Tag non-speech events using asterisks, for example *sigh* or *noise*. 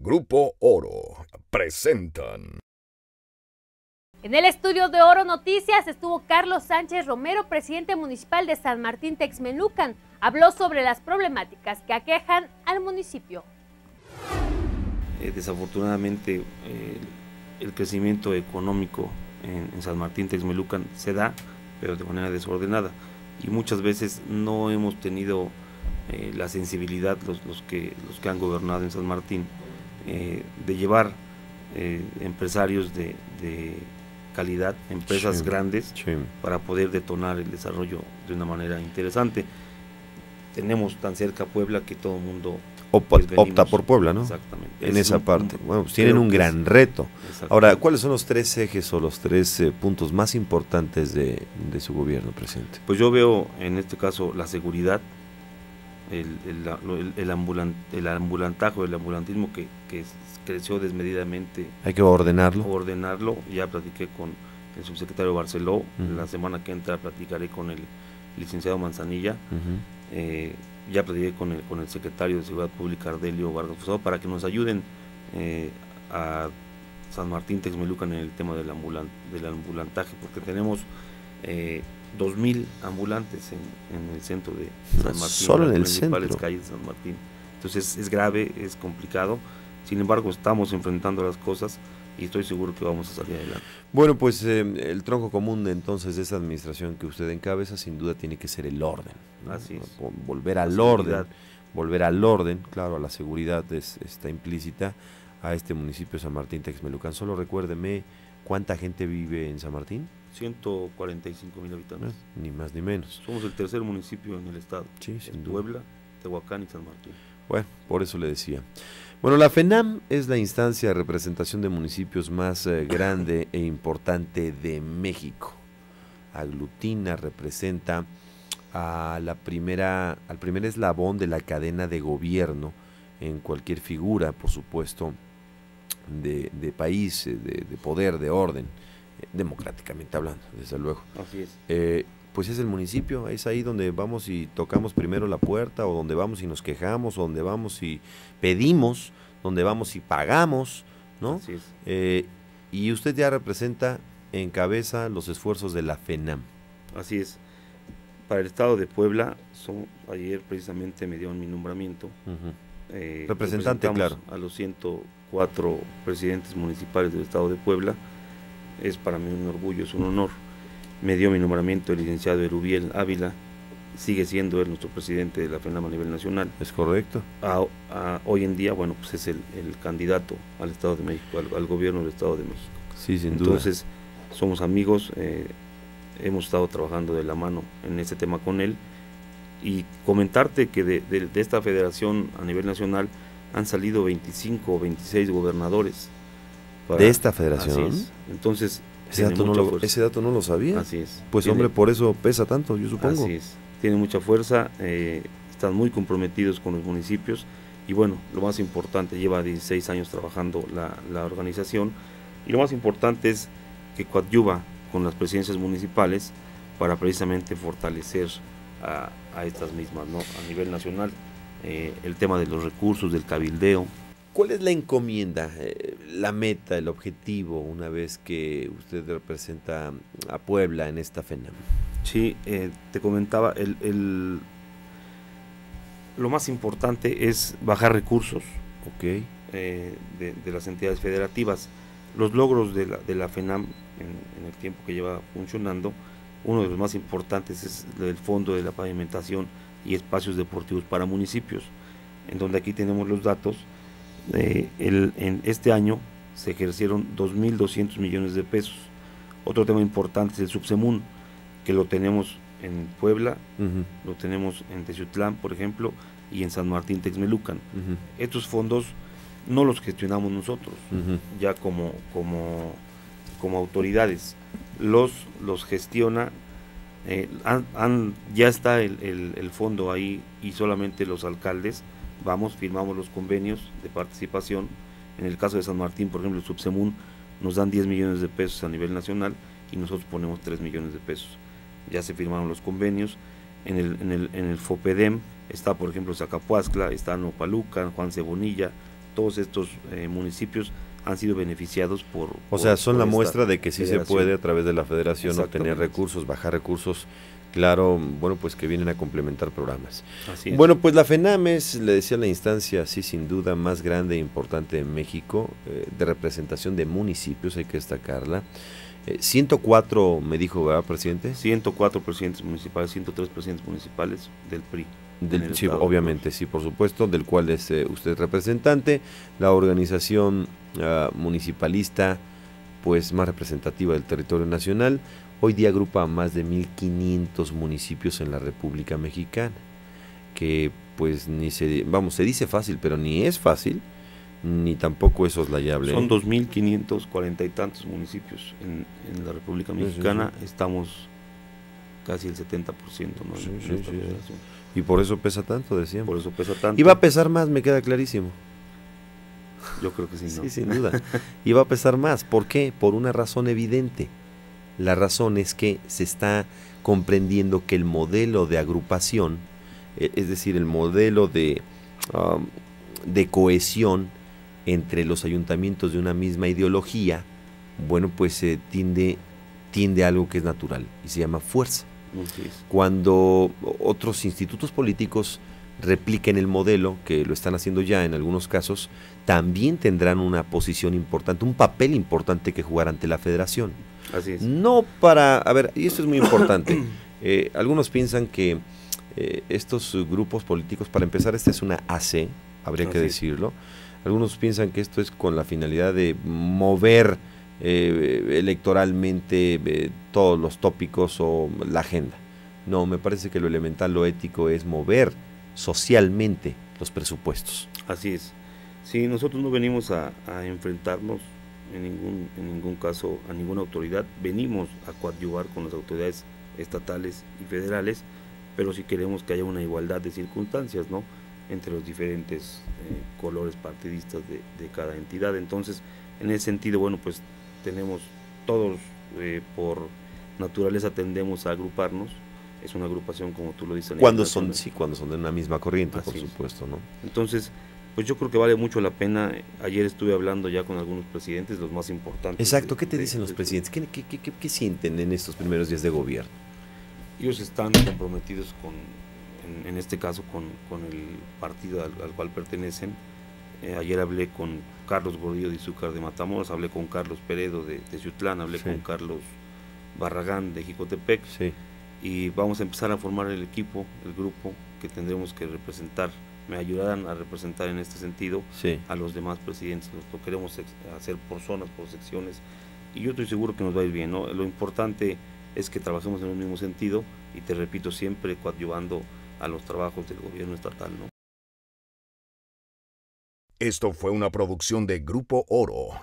Grupo Oro presentan. En el estudio de Oro Noticias estuvo Carlos Sánchez Romero, presidente municipal de San Martín Texmelucan. Habló sobre las problemáticas que aquejan al municipio. Eh, desafortunadamente, eh, el crecimiento económico en, San Martín Texmelucan se da, pero de manera desordenada. Y muchas veces no hemos tenido eh, la sensibilidad, los, los, que, los que han gobernado en San Martín, de llevar empresarios de calidad, empresas grandes, para poder detonar el desarrollo de una manera interesante. Tenemos tan cerca Puebla que todo el mundo opta por Puebla, ¿no? Exactamente. En esa parte. bueno, pues tienen un gran reto. Ahora, ¿cuáles son los tres ejes o los tres eh, puntos más importantes de, su gobierno, presidente? Pues yo veo en este caso la seguridad, el, el, el, ambulant, el ambulantajo, el ambulantismo que, que creció desmedidamente. Hay que ordenarlo. Ordenarlo, ya platiqué con el subsecretario Barceló, la semana que entra platicaré con el licenciado Manzanilla, eh, ya platiqué con el, con el secretario de Seguridad Pública Ardelio Vargas Fusado para que nos ayuden eh, a San Martín Texmelucan en el tema del, ambulant, del ambulantaje, porque tenemos eh, 2.000 ambulantes en, el centro de San Martín. Solo en el centro. calles de San Martín. Entonces es grave, es complicado. Sin embargo, estamos enfrentando las cosas y estoy seguro que vamos a salir adelante. Bueno, pues eh, el tronco común de entonces de esa administración que usted encabeza sin duda tiene que ser el orden. Así es. Volver al orden, volver al orden, claro, a la seguridad está implícita a este municipio de San Martín Texmelucan. Solo recuérdeme cuánta gente vive en San Martín. 145 mil habitantes. ni más ni menos. Somos el tercer municipio en el estado. Sí, en Puebla, Tehuacán y San Martín. Bueno, por eso le decía. Bueno, la FENAM es la instancia de representación de municipios más eh, grande *coughs* e importante de México. Aglutina, representa a la primera, al primer eslabón de la cadena de gobierno en cualquier figura, por supuesto, de, país, eh, de, poder, de orden, democráticamente hablando, desde luego. Así es. Eh, pues es el municipio, es ahí donde vamos y tocamos primero la puerta, o donde vamos y nos quejamos, o donde vamos y pedimos, donde vamos y pagamos, ¿no? Así es. y usted ya representa, encabeza los esfuerzos de la FENAM. Así es. Para el estado de Puebla, son, ayer precisamente me dio mi nombramiento. Representante, claro. A los 100 cuatro presidentes municipales del estado de Puebla. Es para mí un orgullo, es un honor. Me dio mi nombramiento el licenciado Erubiel Ávila, sigue siendo él nuestro presidente de la FENAM a nivel nacional. Es correcto. hoy en día, bueno, pues es el, candidato al Estado de México, al, gobierno del Estado de México. Sí, sin duda. Entonces, somos amigos, eh, hemos estado trabajando de la mano en este tema con él. Y comentarte que de, de esta federación a nivel nacional, han salido 25 o 26 gobernadores. ¿De esta federación? Entonces, ese dato, no lo, ese dato, no lo, sabía. Así es. Pues hombre, por eso pesa tanto, yo supongo. Así es. Tiene mucha fuerza, eh, están muy comprometidos con los municipios y bueno, lo más importante, lleva 16 años trabajando la, la organización y lo más importante es que coadyuva con las presidencias municipales para precisamente fortalecer a, a estas mismas, ¿no? A nivel nacional eh, el tema de los recursos, del cabildeo. ¿Cuál es la encomienda, eh, la meta, el objetivo una vez que usted representa a Puebla en esta FENAM? Sí, eh, te comentaba, el, lo más importante es bajar recursos okay. de, las entidades federativas. Los logros de la, de la FENAM en, el tiempo que lleva funcionando, uno de los más importantes es el fondo de la pavimentación y espacios deportivos para municipios, en donde aquí tenemos los datos. El, en este año se ejercieron 2.200 millones de pesos. Otro tema importante es el Subsemun, que lo tenemos en Puebla, lo tenemos en Teciutlán, por ejemplo, y en San Martín Texmelucan. Estos fondos no los gestionamos nosotros, ya como, como, como autoridades. Los, los gestiona eh, ya está el, fondo ahí y solamente los alcaldes vamos, firmamos los convenios de participación. En el caso de San Martín, por ejemplo, el Subsemun nos dan 10 millones de pesos a nivel nacional y nosotros ponemos 3 millones de pesos. Ya se firmaron los convenios. En el, en el, en el FOPEDEM está, por ejemplo, Zacapuazcla, está Nopaluca, Juan Cebonilla, todos estos eh, municipios han sido beneficiados por... O sea, son la muestra de que sí se puede a través de la federación obtener recursos, bajar recursos, claro, bueno, pues que vienen a complementar programas. Así Bueno, pues la FENAMES, le decía la instancia, sí, sin duda, más grande e importante en México, eh, de representación de municipios, hay que destacarla. 104, eh, me dijo, ¿verdad, presidente? 104 presidentes municipales, 103 presidentes municipales del PRI. Sí, obviamente, sí, por supuesto, del cual es eh, usted representante. La organización ah, municipalista, pues más representativa del territorio nacional, hoy día agrupa a más de 1.500 municipios en la República Mexicana, que pues ni se, vamos, se dice fácil, pero ni es fácil ni tampoco es soslayable. Son 2.540 y tantos municipios en, la República Mexicana, estamos casi el 70% ¿no? Y por eso pesa tanto, decíamos. Por eso pesa tanto. Y va a pesar más, me queda clarísimo. Yo creo que sí, Sí, sin duda. y va a pesar más. ¿Por qué? Por una razón evidente. La razón es que se está comprendiendo que el modelo de agrupación, e, es decir, el modelo de, um, de cohesión, entre los ayuntamientos de una misma ideología, bueno, pues se tiende, tiende a algo que es natural y se llama fuerza. Cuando otros institutos políticos repliquen el modelo, que lo están haciendo ya en algunos casos, también tendrán una posición importante, un papel importante que jugar ante la federación. Así es. No para, a ver, y esto es muy importante, *coughs* eh, algunos piensan que eh, estos grupos políticos, para empezar, esta es una AC, habría que decirlo, algunos piensan que esto es con la finalidad de mover eh, electoralmente todos los tópicos o la agenda. No, me parece que lo elemental, lo ético es mover socialmente los presupuestos. Así es. Si nosotros no venimos a, enfrentarnos en ningún, en ningún caso a ninguna autoridad, venimos a coadyuvar con las autoridades estatales y federales, pero si queremos que haya una igualdad de circunstancias, ¿no? entre los diferentes eh, colores partidistas de, cada entidad. Entonces, en ese sentido, bueno, pues tenemos todos eh, por naturaleza tendemos a agruparnos. Es una agrupación, como tú lo dices. Cuando son, sí, cuando son de una misma corriente, por supuesto, ¿no? Entonces, pues yo creo que vale mucho la pena. Ayer estuve hablando ya con algunos presidentes, los más importantes. Exacto, ¿qué te dicen los presidentes? ¿Qué, qué, qué sienten en estos primeros días de gobierno? Ellos están comprometidos con en, este caso con, el partido al, cual pertenecen. Eh, ayer hablé con Carlos Gordillo de Izúcar de Matamoros, hablé con Carlos Peredo de, de Ciutlán, hablé con Carlos Barragán de Jicotepec y vamos a empezar a formar el equipo, el grupo que tendremos que representar, me ayudarán a representar en este sentido a los demás presidentes, lo queremos hacer por zonas, por secciones y yo estoy seguro que nos va a ir bien, ¿no? lo importante es que trabajemos en el mismo sentido y te repito siempre coadyuvando a los trabajos del gobierno estatal. ¿no? Esto fue una producción de Grupo Oro